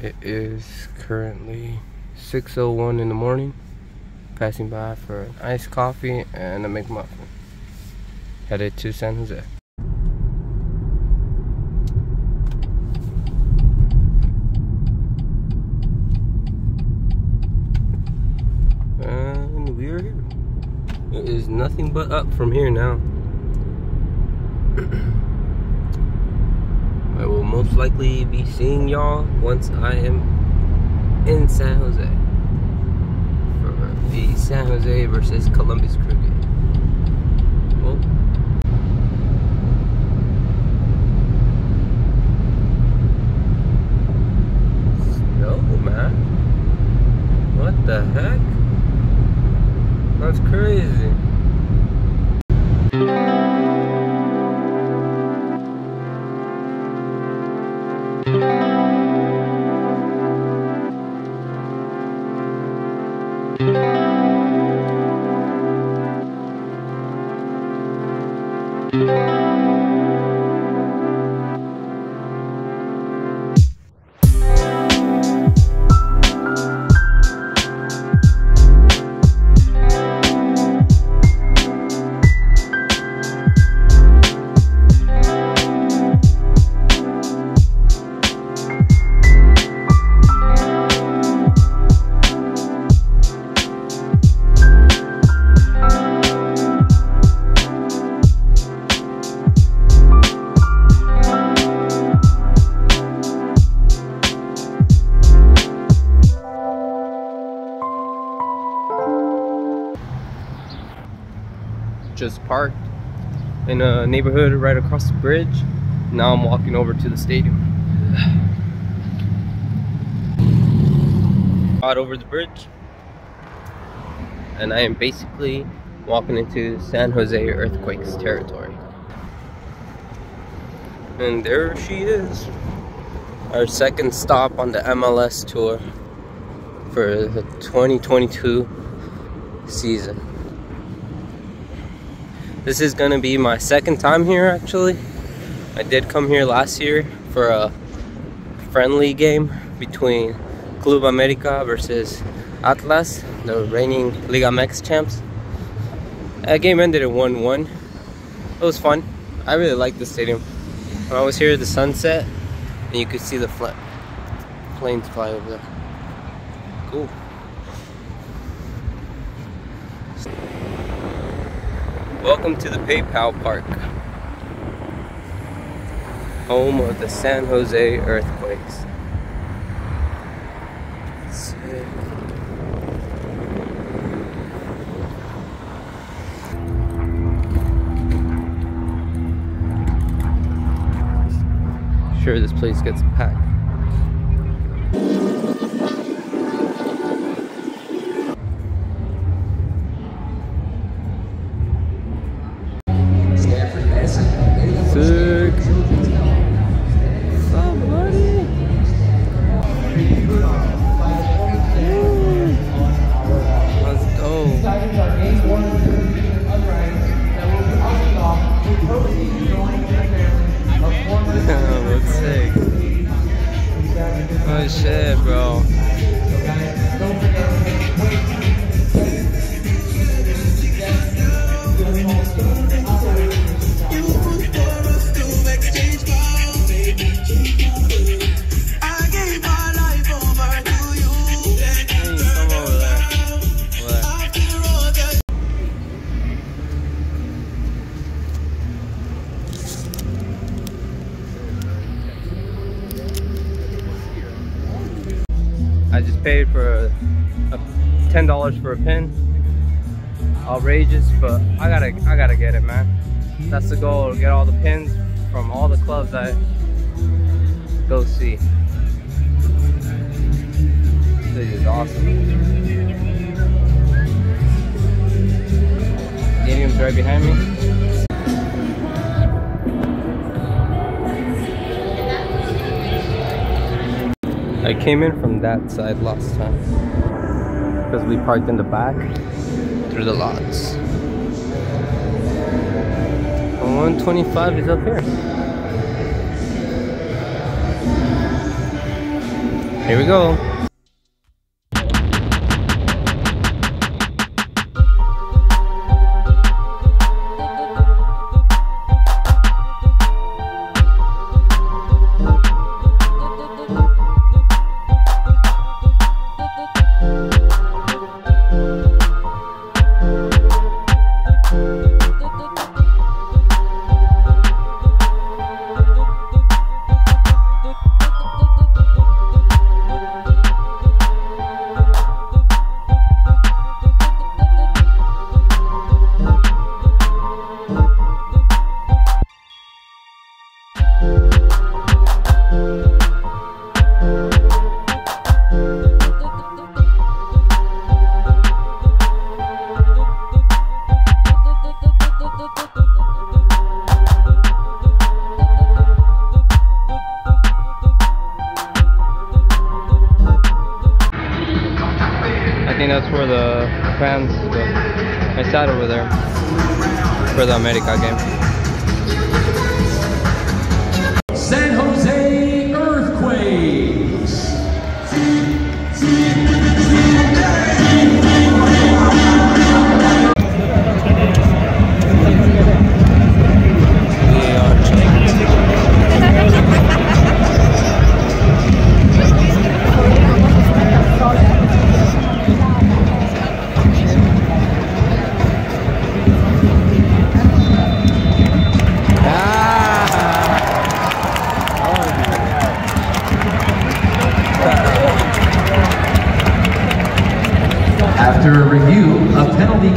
It is currently 6.01 in the morning. Passing by for an iced coffee and a McMuffin. Headed to San Jose. And we are here. It is nothing but up from here now. I will most likely be seeing y'all once I am in San Jose for the San Jose versus Columbus Crew game. Snow, man. What the heck? That's crazy. Just parked in a neighborhood right across the bridge. Now I'm walking over to the stadium. Got over the bridge. And I am basically walking into San Jose Earthquakes territory. And there she is. Our second stop on the MLS tour for the 2022 season. This is gonna be my second time here actually. I did come here last year for a friendly game between Club America versus Atlas, the reigning Liga MX champs. That game ended at 1-1. It was fun. I really like the stadium. When I was here, at the sunset, and you could see the planes fly over there. Cool. Welcome to the PayPal Park, home of the San Jose Earthquakes. Sure, this place gets packed. I just paid for a, a ten dollars for a pin. Outrageous, but I gotta I gotta get it, man. That's the goal. Get all the pins from all the clubs I go see. This is awesome. Stadium's right behind me. I came in from that side last time because we parked in the back through the lots. 125 is up here. Here we go.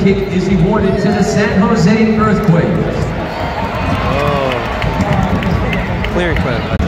kick is awarded to the San Jose Earthquakes. Oh. Clear cut.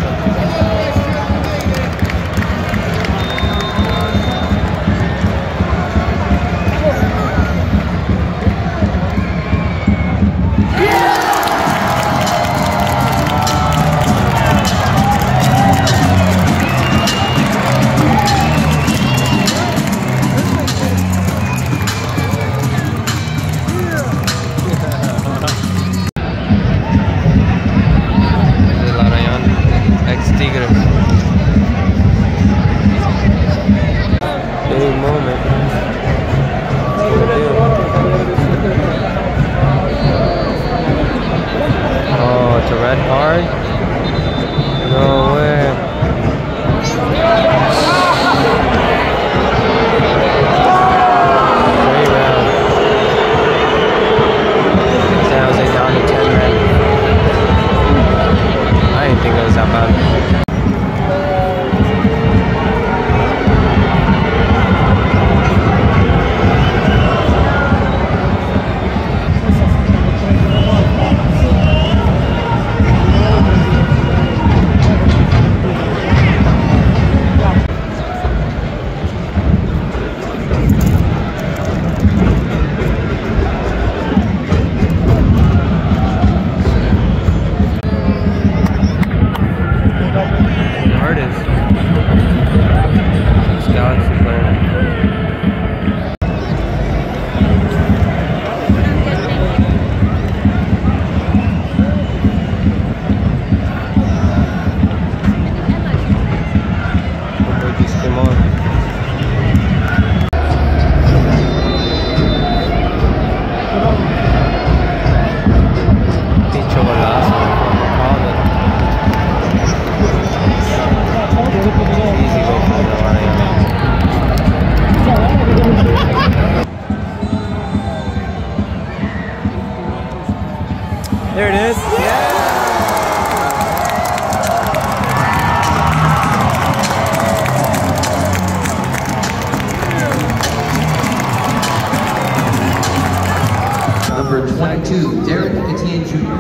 22, Derrick Etienne Jr.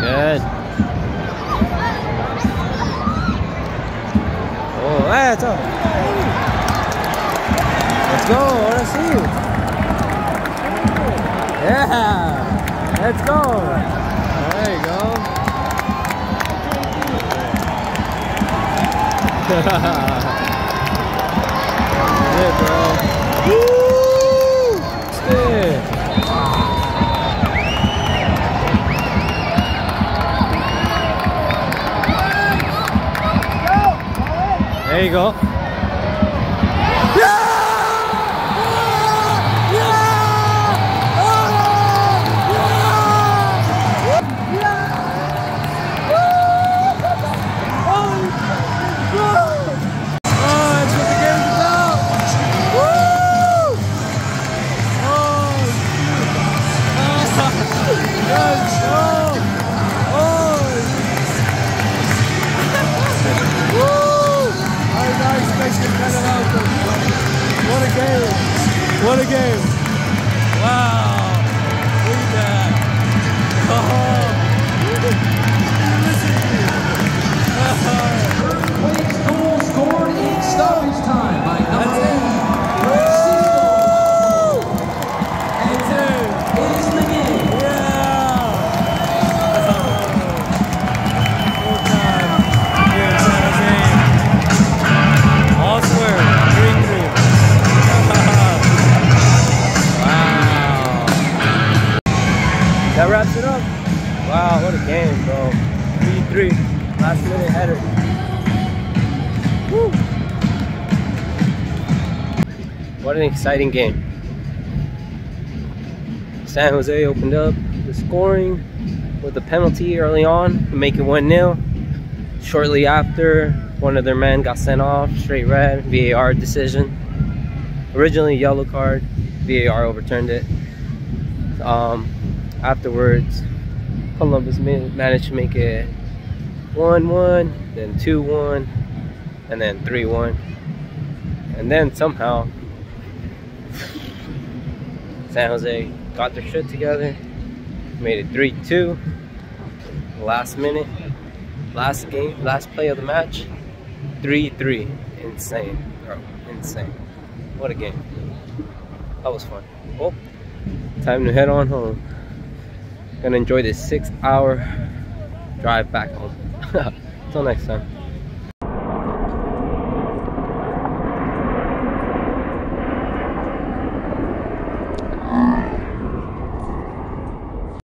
Good. Oh, that's all. Let's go, I wanna see you. Yeah, let's go. There you go. Good, bro. There you go. What an exciting game. San Jose opened up the scoring with a penalty early on to make it 1-0. Shortly after, one of their men got sent off, straight red, VAR decision. Originally yellow card, VAR overturned it. Um, afterwards, Columbus managed to make it 1 1, then 2 1, and then 3 1. And then somehow, San Jose got their shit together, made it 3 2. Last minute, last game, last play of the match, 3 3. Insane, bro. Insane. What a game. That was fun. Oh, time to head on home. Gonna enjoy this six hour drive back home. Until next time.